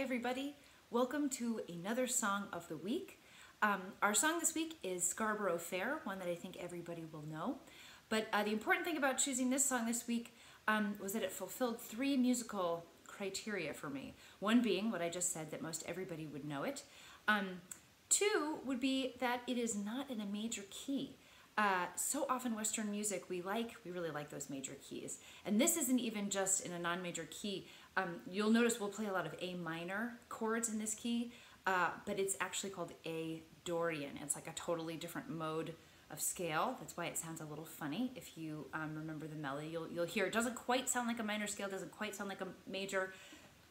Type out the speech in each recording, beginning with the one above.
everybody. Welcome to another song of the week. Um, our song this week is Scarborough Fair, one that I think everybody will know. But uh, the important thing about choosing this song this week um, was that it fulfilled three musical criteria for me. One being what I just said, that most everybody would know it. Um, two would be that it is not in a major key. Uh, so often Western music we like, we really like those major keys. And this isn't even just in a non-major key. Um, you'll notice we'll play a lot of A minor chords in this key, uh, but it's actually called A Dorian. It's like a totally different mode of scale. That's why it sounds a little funny. If you um, remember the melody, you'll, you'll hear it doesn't quite sound like a minor scale, doesn't quite sound like a major.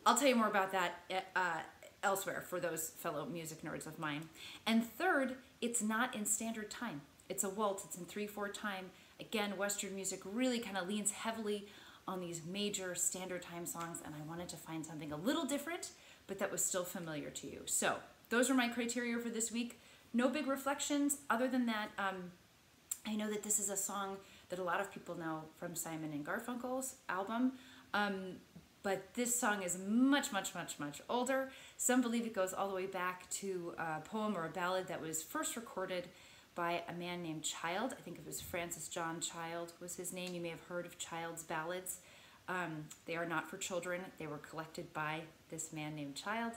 I'll tell you more about that uh, elsewhere for those fellow music nerds of mine. And third, it's not in standard time. It's a waltz, it's in 3-4 time. Again, Western music really kind of leans heavily on these major standard time songs and I wanted to find something a little different, but that was still familiar to you. So those are my criteria for this week. No big reflections other than that. Um, I know that this is a song that a lot of people know from Simon and Garfunkel's album, um, but this song is much, much, much, much older. Some believe it goes all the way back to a poem or a ballad that was first recorded by a man named Child. I think it was Francis John Child was his name. You may have heard of Child's ballads. Um, they are not for children. They were collected by this man named Child.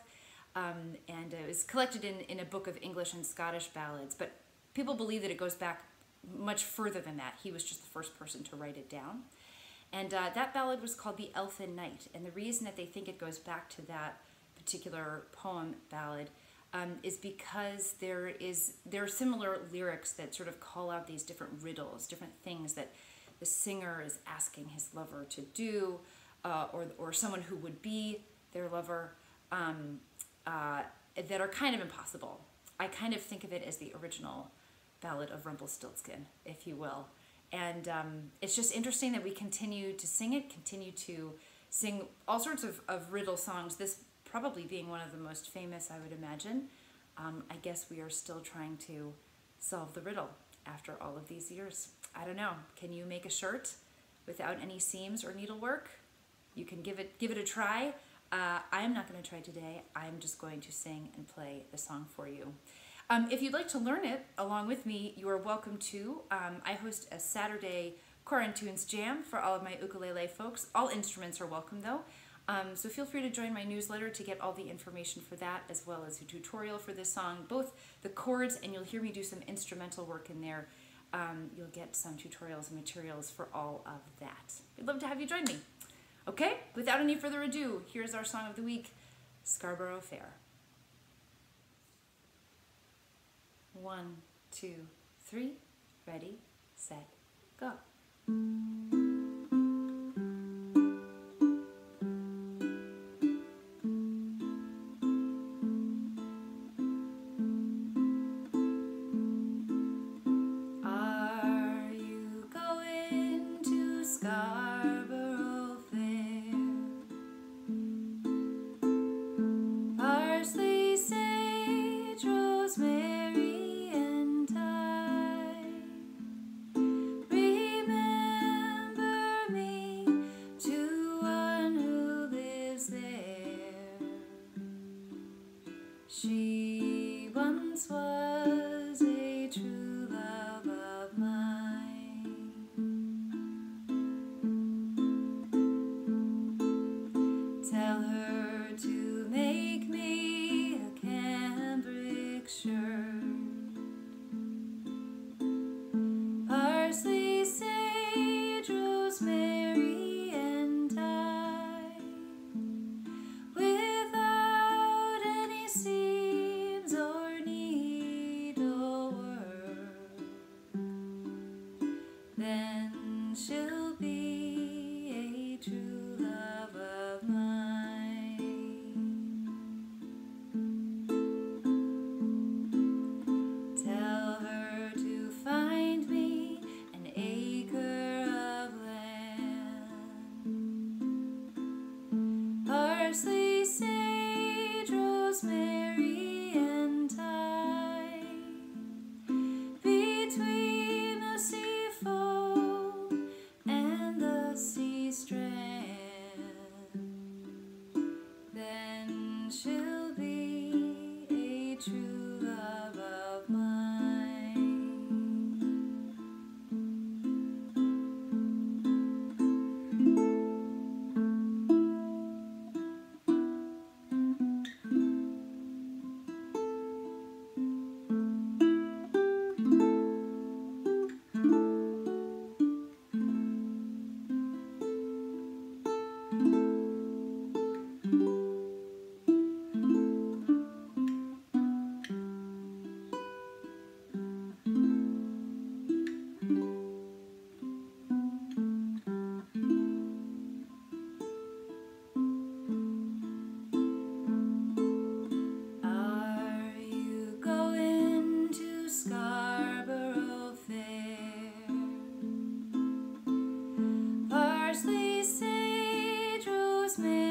Um, and it was collected in, in a book of English and Scottish ballads. But people believe that it goes back much further than that. He was just the first person to write it down. And uh, that ballad was called The Elfin Knight. And the reason that they think it goes back to that particular poem ballad um, is because there is there are similar lyrics that sort of call out these different riddles, different things that the singer is asking his lover to do, uh, or or someone who would be their lover, um, uh, that are kind of impossible. I kind of think of it as the original ballad of Rumpelstiltskin, if you will. And um, it's just interesting that we continue to sing it, continue to sing all sorts of, of riddle songs. This probably being one of the most famous, I would imagine. Um, I guess we are still trying to solve the riddle after all of these years. I don't know. Can you make a shirt without any seams or needlework? You can give it give it a try. Uh, I'm not going to try today. I'm just going to sing and play the song for you. Um, if you'd like to learn it along with me, you are welcome to. Um, I host a Saturday Quarantunes Jam for all of my ukulele folks. All instruments are welcome though. Um, so feel free to join my newsletter to get all the information for that as well as a tutorial for this song, both the chords and you'll hear me do some instrumental work in there. Um, you'll get some tutorials and materials for all of that. We'd love to have you join me. Okay, without any further ado, here's our song of the week, Scarborough Fair. One, two, three, ready, set, go. scarcely say me.